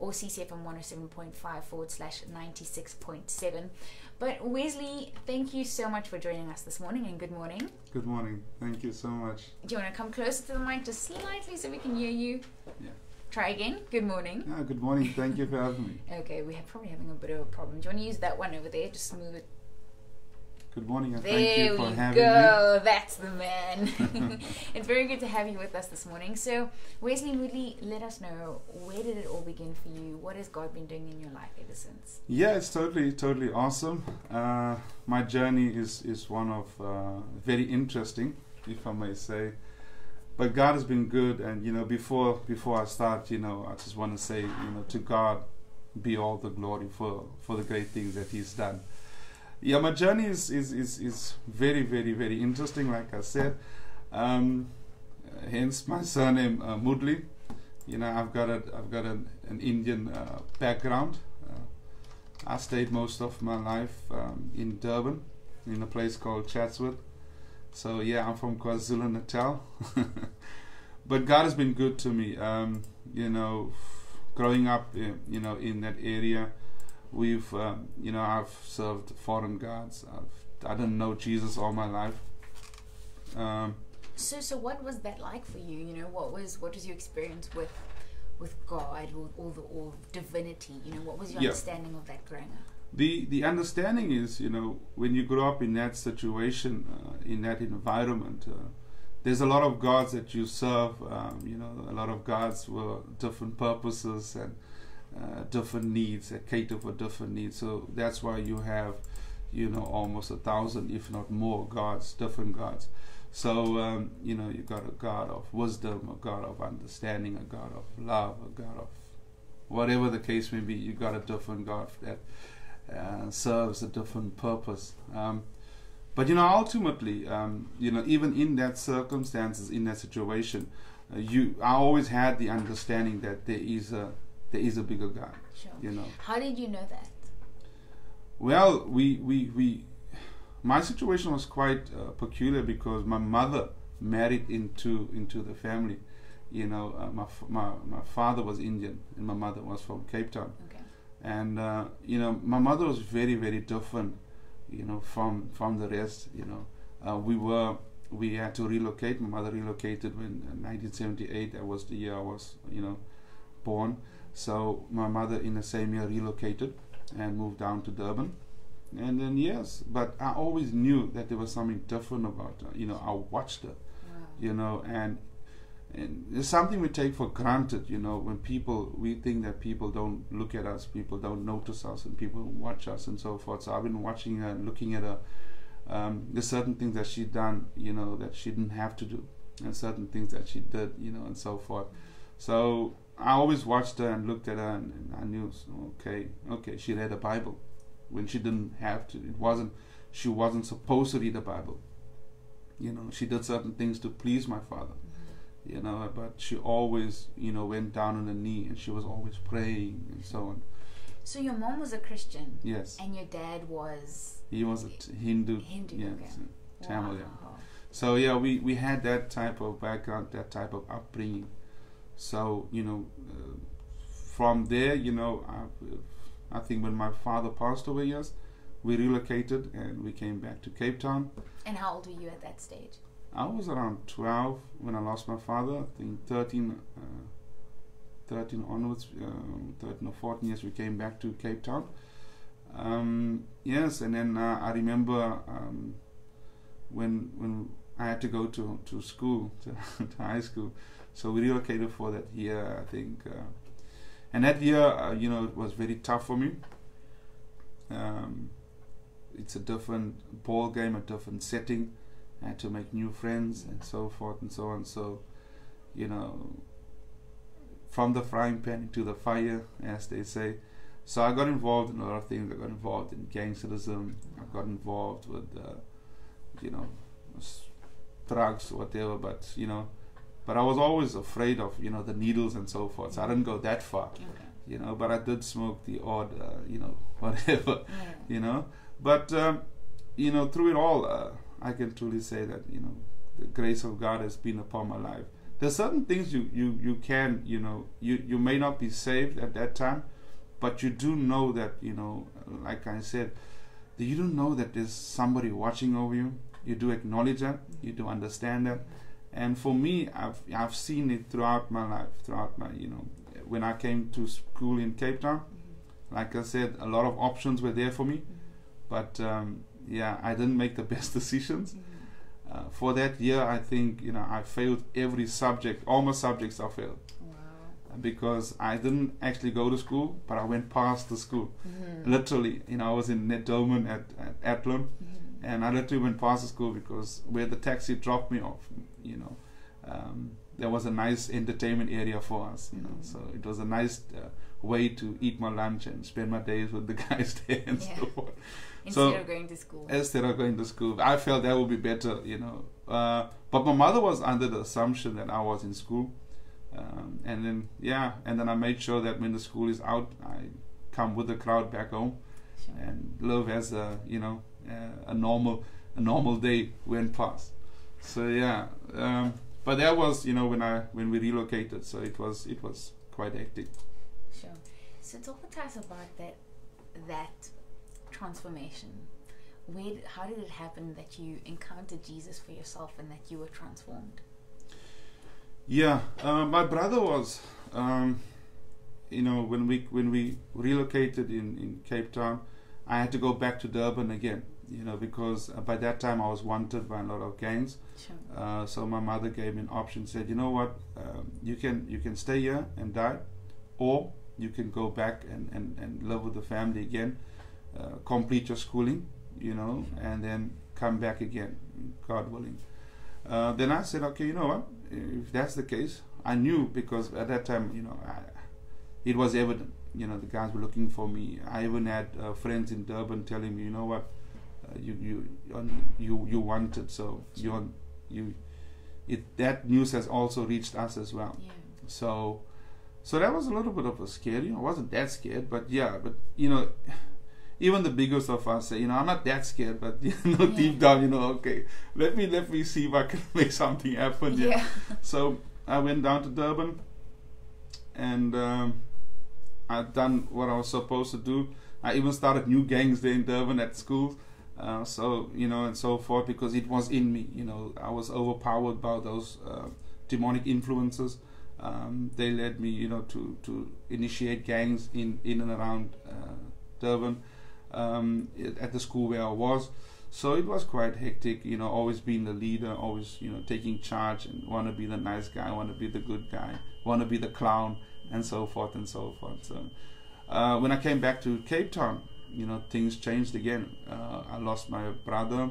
or CCFM 107.5 forward slash 96.7. But Wesley, thank you so much for joining us this morning and good morning. Good morning. Thank you so much. Do you want to come closer to the mic just slightly so we can hear you? Yeah. Try again. Good morning. Yeah, good morning. Thank you for having me. Okay, we're probably having a bit of a problem. Do you want to use that one over there? Just move it. Good morning and There thank you we for having me. go. That's the man. it's very good to have you with us this morning. So, Wesley Moodley, let us know where did it all begin for you? What has God been doing in your life ever since? Yeah, it's totally, totally awesome. Uh, my journey is, is one of uh, very interesting, if I may say. But God has been good, and you know, before before I start, you know, I just want to say, you know, to God be all the glory for for the great things that He's done. Yeah, my journey is is is, is very, very, very interesting. Like I said, um, hence my surname uh, Moodley. You know, I've got a I've got an, an Indian uh, background. Uh, I stayed most of my life um, in Durban, in a place called Chatsworth. So yeah, I'm from KwaZulu Natal. but God has been good to me. Um, you know, growing up, you know, in that area, we've, um, you know, I've served foreign gods. I've, I didn't know Jesus all my life. Um, So, so what was that like for you? You know, what was what was your experience with with God or, or the or divinity? You know, what was your Yeah. understanding of that growing up? the the understanding is you know when you grow up in that situation uh, in that environment uh, there's a lot of gods that you serve um, you know a lot of gods were different purposes and uh, different needs that cater for different needs so that's why you have you know almost a thousand if not more gods different gods so um, you know you got a god of wisdom a god of understanding a god of love a god of whatever the case may be you got a different god that uh, serves a different purpose. Um, but you know, ultimately, um, you know, even in that circumstances, in that situation, uh, you, I always had the understanding that there is a, there is a bigger God. Sure. You know, How did you know that? well, we, we, we, my situation was quite uh, peculiar because my mother married into into the family. You know, uh, my, my my father was Indian and my mother was from Cape Town. Okay. and uh, you know my mother was very very different you know from from the rest you know uh, we were we had to relocate my mother relocated when uh, 1978 that was the year i was you know born so my mother in the same year relocated and moved down to durban. And then yes but i always knew that there was something different about her. You know i watched her Wow. you know and and it's something we take for granted you know when people we think that people don't look at us people don't notice us and people watch us and so forth. So i've been watching her and looking at her um, there's certain things that she done you know that she didn't have to do and certain things that she did you know and so forth. So i always watched her and looked at her and, and i knew okay okay she read the bible when she didn't have to. It wasn't she wasn't supposed to read the bible. You know she did certain things to please my father mm-hmm. you know but she always you know went down on her knee and she was always praying and so on. So your mom was a Christian? Yes. And your dad was he was a t- hindu. Hindu, yes okay. Tamil, yeah. So yeah we we had that type of background that type of upbringing so you know uh, from there you know I, I think when my father passed away yes we relocated and we came back to cape town And how old were you at that stage? I was around 12 when I lost my father. I think 13, uh, 13 onwards, um, 13 or 14 years, we came back to Cape Town. Um, yes, and then uh, I remember um, when when I had to go to, to school, to, to high school. So we relocated for that year, I think. Uh, and that year, uh, you know, it was very tough for me. Um, it's a different ball game, a different setting. I had to make new friends and so forth and so on. So, you know, from the frying pan into the fire, as they say. So I got involved in a lot of things. I got involved in gangsterism. I got involved with, uh, you know, drugs, whatever. But you know, but I was always afraid of you know the needles and so forth. So I didn't go that far, Okay. you know. But I did smoke the odd, uh, you know, whatever Yeah. you know but um, you know through it all uh, i can truly say that you know the grace of god has been upon my life there's certain things you you you can you know you you may not be saved at that time, but you do know that you know, like I said, that you do know that there's somebody watching over you. You do acknowledge that. You do understand that. And for me, I've I've seen it throughout my life, throughout my you know, when I came to school in Cape Town. Like I said, a lot of options were there for me, but um, yeah, I didn't make the best decisions. Uh, for that year, I think you know I failed every subject. All my subjects I failed Wow. because I didn't actually go to school, but I went past the school. Literally, you know, I was in Netdomen at, at Athlone, Mhm. And I literally went past the school because where the taxi dropped me off, you know, um, there was a nice entertainment area for us, you know, Mhm. so it was a nice uh, way to eat my lunch and spend my days with the guys there and Yeah. so forth. Instead So- of going to school. Instead of going to school, I felt that would be better, you know. Uh, but my mother was under the assumption that I was in school, um, and then yeah, and then I made sure that when the school is out, I come with the crowd back home Sure. and live as a you know a normal a normal day went past. So yeah, um, but that was you know when I when we relocated, so it was it was quite hectic. Sure. So talk to us about that that transformation. Where, did- how did it happen that you encountered Jesus for yourself and that you were transformed? Yeah, uh, my brother was, um, you know, when we when we relocated in in Cape Town, I had to go back to Durban again, you know, because uh, by that time I was wanted by a lot of gangs. Sure. Uh, so my mother gave me an option. Said, you know what, um, you can you can stay here and die, or you can go back and, and, and live with the family again, uh, complete your schooling, you know, and then come back again, God willing. Uh, then I said, okay, you know what, if that's the case, I knew because at that time, you know, I, it was evident. You know, the guys were looking for me. I even had uh, friends in Durban telling me, you know what, you you you you wanted, so you you it that news has also reached us as well. Yeah. So, so that was a little bit of a scary. I wasn't that scared, but yeah, but you know, even the biggest of us say, you know, I'm not that scared, but you know, Yeah. deep down, you know, okay, let me let me see if I can make something happen. here. Yeah. So I went down to Durban, and um, I'd done what I was supposed to do. I even started new gangs there in Durban at schools. Uh, so you know, and so forth, because it was in me. You know, I was overpowered by those uh, demonic influences. Um, they led me, you know, to to initiate gangs in in and around uh, Durban um, at the school where I was. So it was quite hectic, you know, always being the leader, always, you know, taking charge and want to be the nice guy, want to be the good guy, want to be the clown, and so forth and so forth. So uh, when I came back to Cape Town, you know, things changed again. Uh, I lost my brother,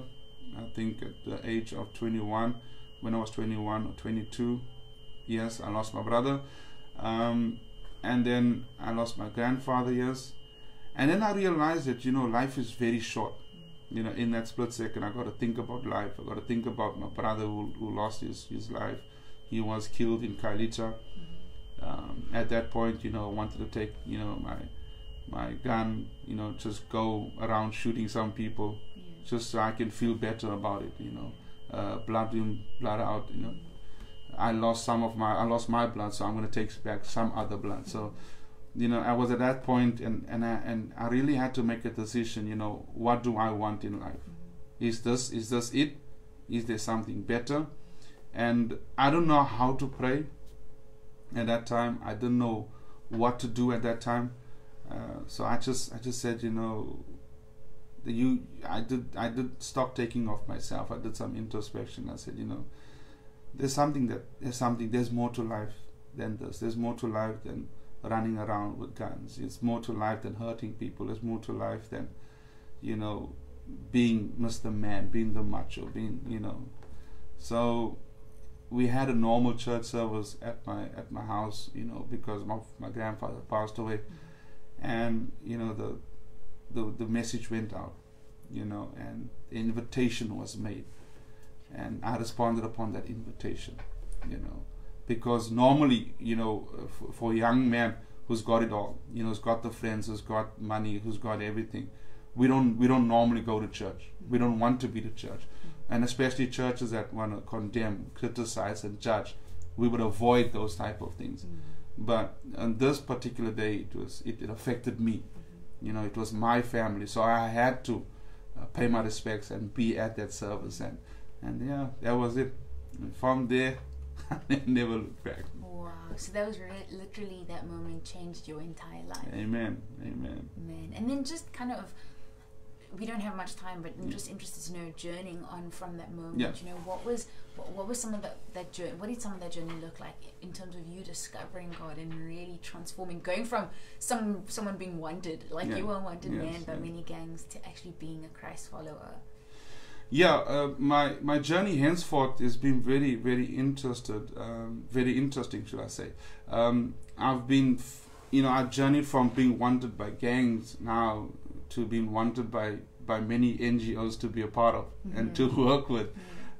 I think at the age of 21, when I was 21 or 22. Yes, I lost my brother. Um, and then I lost my grandfather, yes. And then I realized that, you know, life is very short. You know, in that split second, I got to think about life. I got to think about my brother who, who lost his, his life. He was killed in Khayelitsha. Um, at that point, you know, I wanted to take, you know, my my gun, you know, just go around shooting some people, Yeah. just so I can feel better about it, you know. Uh, blood in, blood out, you know. I lost some of my, I lost my blood, so I'm gonna take back some other blood. So, you know, I was at that point, and and I and I really had to make a decision. You know, what do I want in life? Is this is this it? Is there something better? And I don't know how to pray. At that time, I didn't know what to do at that time. Uh, so I just I just said, you know, you I did I did stop taking off myself. I did some introspection. I said, you know, there's something that there's something there's more to life than this. There's more to life than running around with guns. It's more to life than hurting people. There's more to life than, you know, being Mr. Man, being the macho, being you know. So we had a normal church service at my at my house, you know, because my my grandfather passed away, and you know the the the message went out, you know, and the invitation was made, and I responded upon that invitation, you know, because normally, you know, for, for a young man who's got it all, you know, who's got the friends, who's got money, who's got everything, we don't we don't normally go to church. We don't want to be to church, and especially churches that want to condemn, criticize, and judge. we would avoid those type of things. Mm. But on this particular day, it was it, it affected me. You know, it was my family, so I had to uh, pay my respects and be at that service, and and yeah, that was it. And from there, I never looked back. Wow. So that was re- literally that moment changed your entire life. Amen. Amen. Man. And then just kind of, we don't have much time, but I'm just interested to know, journeying on from that moment. Yeah. You know, what was what, what was some of that that journey? What did some of that journey look like in terms of you discovering God and really transforming, going from some someone being wanted, like Yeah. you were a wanted Yes, man by yeah. many gangs, to actually being a Christ follower. Yeah, uh, my my journey henceforth has been very very interested, um, very interesting, should I say? Um, I've been, f- you know, I've journeyed from being wanted by gangs now to being wanted by by many NGOs to be a part of and to Mhm. work with.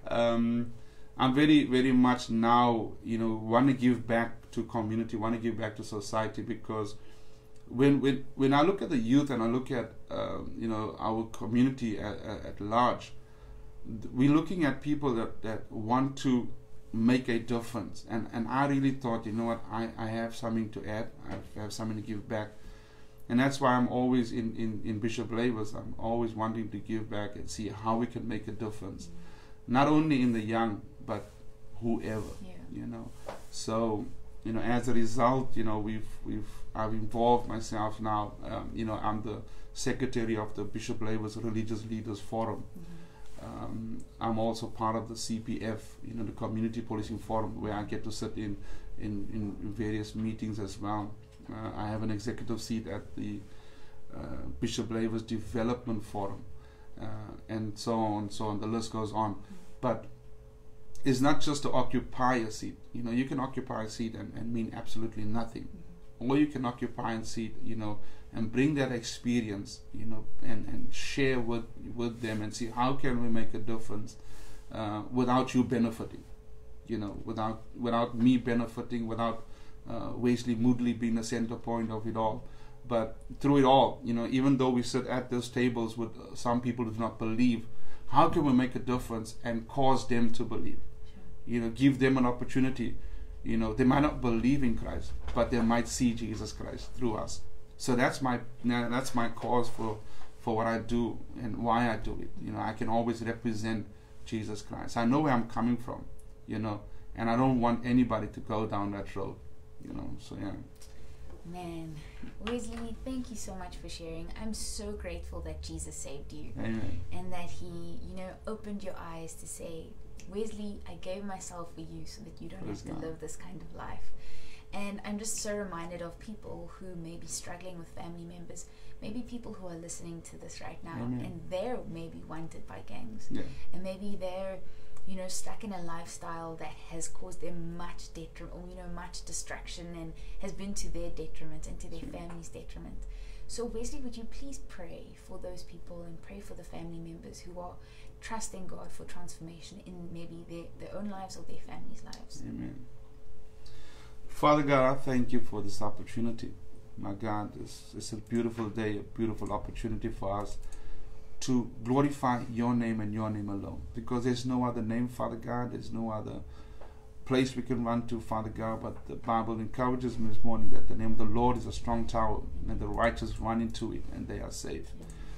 Um, I'm very very much now, you know, want to give back to community, want to give back to society because when when when I look at the youth and I look at um, you know our community at, at, at large, th- we're looking at people that, that want to make a difference and and I really thought you know what I, I have something to add I have something to give back and that's why I'm always in, in, in Bishop Lavis I'm always wanting to give back and see how we can make a difference not only in the young but whoever Yeah. you know so you know as a result you know we've we've I've involved myself now um, you know I'm the secretary of the Bishop Lavis Religious Leaders Forum Mhm. um, I'm also part of the CPF you know the Community Policing Forum where I get to sit in in, in various meetings as well uh, I have an executive seat at the uh, Bishop Lavis Development Forum uh, and so on so on the list goes on but it's not just to occupy a seat. You know, you can occupy a seat and, and mean absolutely nothing. Or you can occupy a seat, you know, and bring that experience, you know, and, and share with with them and see how can we make a difference uh, without you benefiting. You know, without without me benefiting, without uh, Wesley Moodley being the center point of it all. But through it all, you know, even though we sit at those tables with uh, some people who do not believe, how can we make a difference and cause them to believe? Sure. You know, give them an opportunity. You know, they might not believe in Christ, but they might see Jesus Christ through us. So that's my that's my cause for for what I do and why I do it. You know, I can always represent Jesus Christ. I know where I'm coming from. You know, and I don't want anybody to go down that road. You know, so yeah. Man, Wesley, thank you so much for sharing. I'm so grateful that Jesus saved you Amen. and that He, you know, opened your eyes to say, Wesley, I gave myself for you so that you don't Praise have to God. live this kind of life. And I'm just so reminded of people who may be struggling with family members, maybe people who are listening to this right now, Amen. and they're maybe wanted by gangs, Yeah. and maybe they're you know stuck in a lifestyle that has caused them much detriment or you know much distraction and has been to their detriment and to their family's detriment so wesley would you please pray for those people and pray for the family members who are trusting god for transformation in maybe their, their own lives or their families lives Amen. Father God, I thank you for this opportunity. My God, it's, it's a beautiful day, a beautiful opportunity for us to glorify your name and your name alone. Because there's no other name, Father God. There's no other place we can run to, Father God. But the Bible encourages me this morning that the name of the Lord is a strong tower, and the righteous run into it, and they are safe.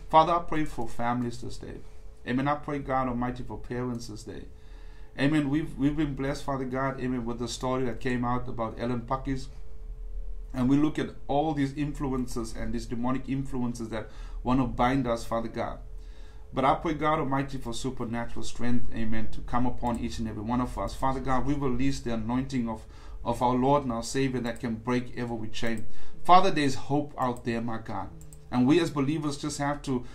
Father, I pray for families this day. Amen. I pray, God Almighty, for parents this day. Amen. We've we've been blessed, Father God, Amen, with the story that came out about Ellen Pakkies. And we look at all these influences and these demonic influences that want to bind us, Father God. But I pray, God Almighty, for supernatural strength, amen, to come upon each and every one of us. Father God, we release the anointing of, of our Lord and our Savior that can break every chain. Father, there's hope out there, my God. And we as believers just have to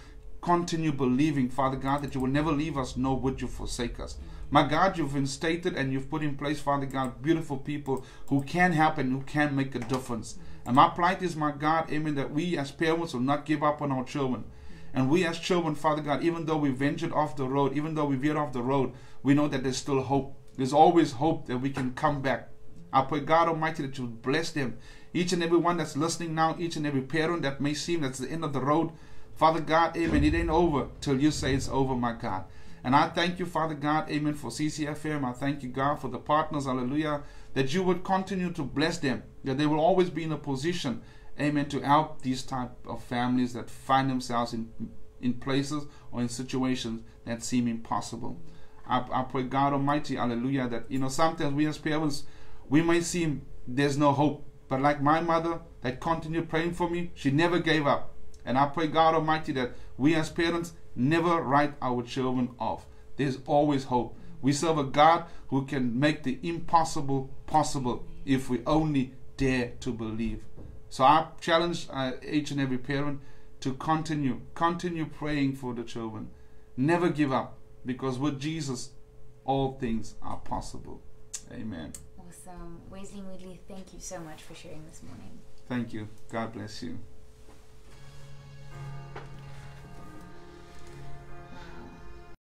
continue believing, Father God, that you will never leave us, nor would you forsake us. My God, you've instated and you've put in place, Father God, beautiful people who can help and who can make a difference. And my plight is, my God, amen, that we as parents will not give up on our children. And we as children, Father God, even though we ventured off the road, even though we veered off the road, we know that there's still hope. There's always hope that we can come back. I pray, God Almighty, that you bless them. Each and every one that's listening now, each and every parent that may seem that's the end of the road. Father God, amen. It ain't over till you say it's over, my God. And I thank you, Father God, amen, for CCFM. I thank you, God, for the partners, hallelujah, that you would continue to bless them, that they will always be in a position, amen, to help these type of families that find themselves in, in places or in situations that seem impossible. I, I pray, God Almighty, hallelujah, that, you know, sometimes we as parents, we may seem there's no hope. But like my mother that continued praying for me, she never gave up. And I pray, God Almighty, that we as parents never write our children off. There's always hope. We serve a God who can make the impossible possible if we only dare to believe. So I challenge uh, each and every parent to continue, continue praying for the children. Never give up because with Jesus, all things are possible. Amen. Awesome. Wesley Moodley, thank you so much for sharing this morning. Thank you. God bless you.